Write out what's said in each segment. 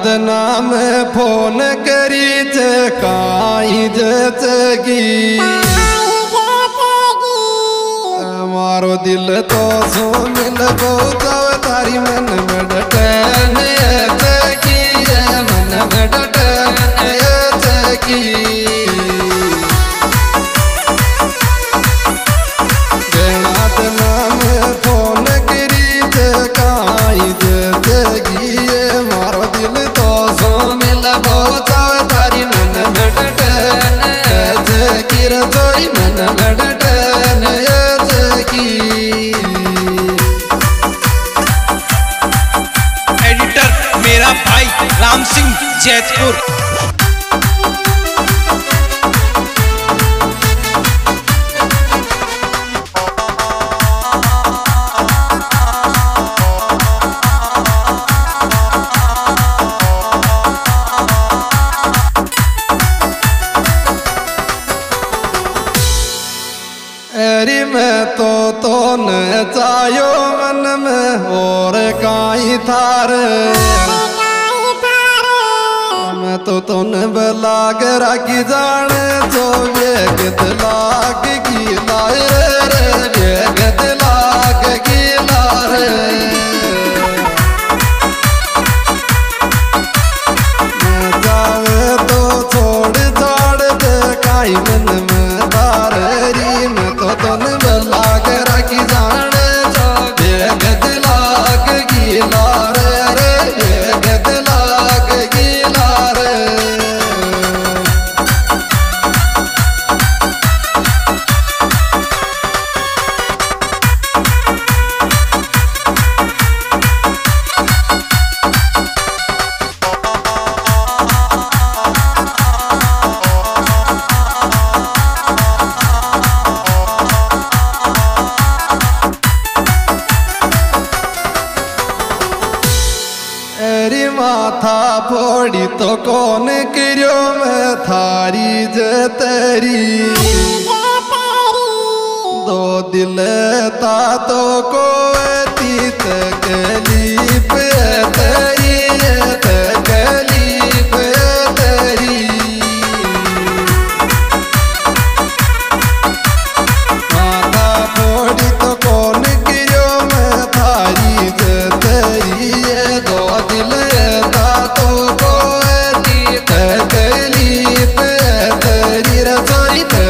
አድናም ፖነ ቀሪት ካይደት ጊ ማሮ ዲለ ቶሶ ሚለ ቦታወ ታሪ መንም राम सिंह जैतपुर एरी में तो तो न चायो मन में और काई थार तो तुन बलाग राखी जाने जो वेगत लाग की लाए रे वेगत लाग की लारे मैं जावे तो छोड़ जाड़ दे, काई मन माथा फोड़ी तो कौन करियो मैं थारी जे तेरी दो दिल ता तो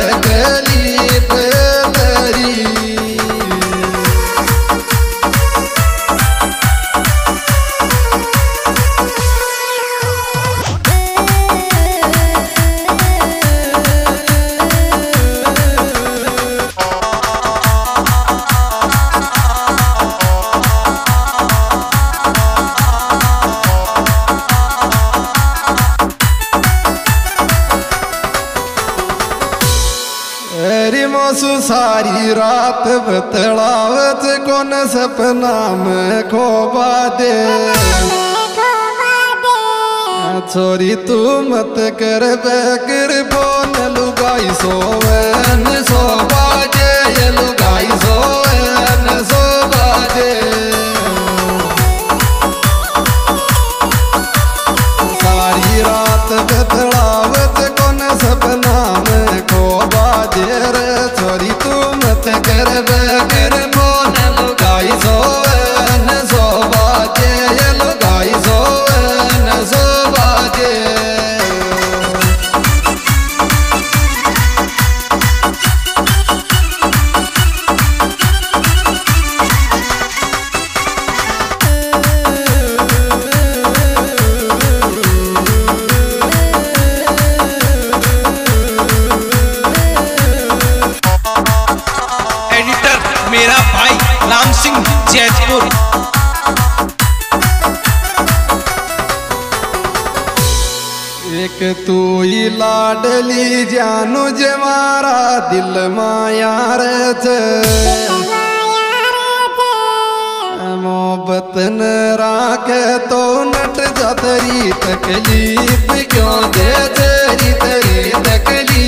girl. सारी रात बतलावत कौन सपना में खोबा दे छोरी, तू मत कर बैगर, बोन लुगाई सोवन सो एक तू ही लाडली जानू जमारा दिल मायार थे। मोहब्बत न तो नट जा तेरी तकलीफ़ क्यों दे तेरी तकलीफ़।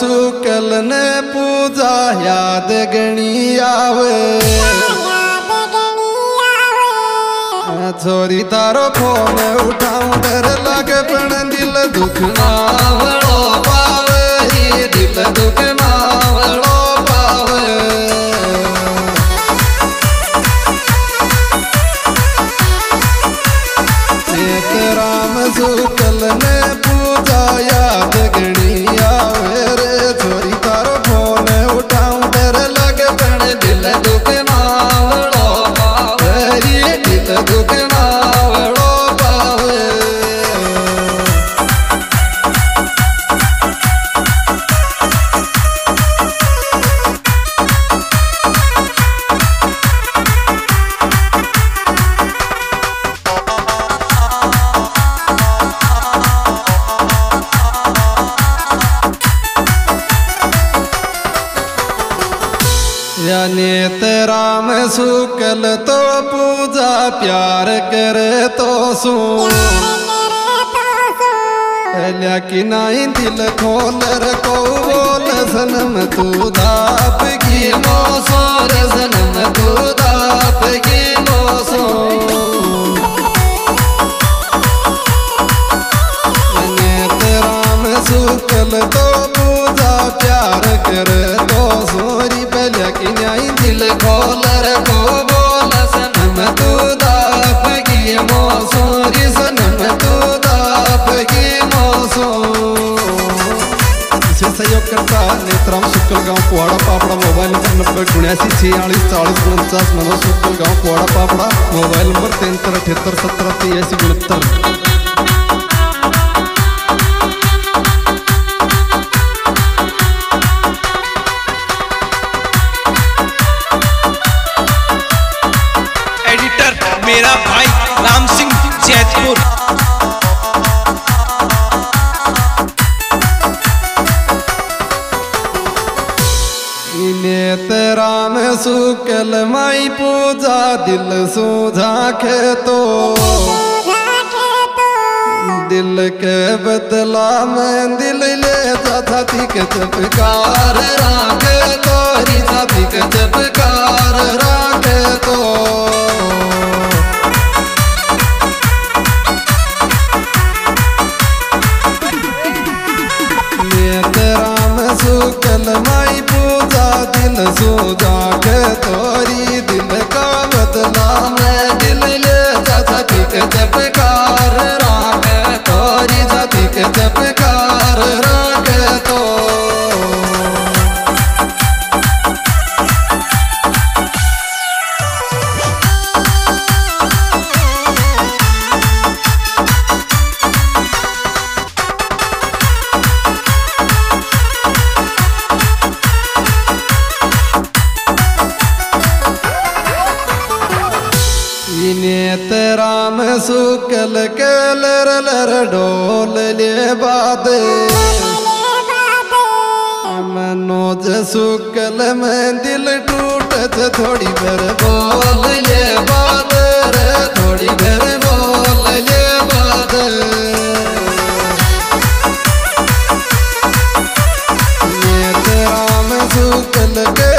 सुकल ने पूजा याद गणी आवे। छोरी तारो फ़ोन उठाऊ डर लागे पण दिल दुखना पावे। दिल दुखना पावे। एक राम सुकल ने पूजा याद सुकल तो पूजा प्यार करे तो सू। की नाई दिल खोल रखो बोल, सनम तू दाप की मोसो सनम तू दाप की मोसो तेरा सुकल तो नेत्राम सुक्कल गाँव कुवाड़ा पापड़ा मोबाइल नंबर नब्बे उन्यासी छियालीस चालीस उनचास मनोज सुक्कल गाँव कुवाड़ा पापड़ा मोबाइल नंबर तिहत्तर अठहत्तर सत्रह तिरासी उनहत्तर मेरा भाई राम सिंह जैतपुर। में सुकल माई पूजा, दिल सूझा के तो दिल के बदला में दिल ले जा छाती के चपकार राखे तोरी छाती के चपकार राखे तो। नियत राम सुकल माई पूजा दिल सूजा के तोरी दिल का बदला लर डोल ले बादे। मनोज सुकल में दिल टूटत, थोड़ी घर बोल ले बात थोड़ी घर बोल ले बात मैं तेरा में सुकल के